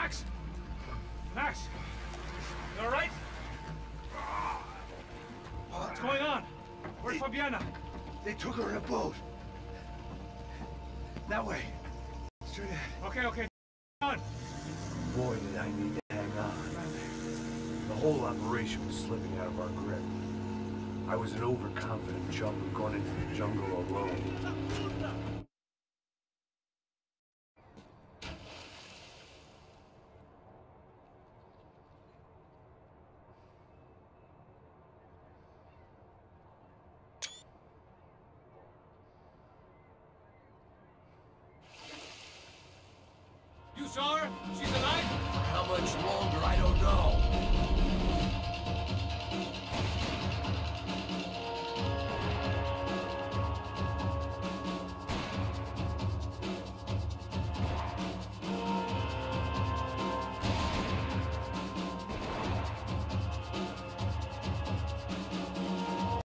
Max? Max? You alright? What's going on? Where's Fabiana? They took her in a boat. That way. Straight ahead. Okay, okay. On. Boy, did I need to hang on. The whole operation was slipping out of our grip. I was an overconfident chump who'd gone into the jungle alone. You saw her? She's?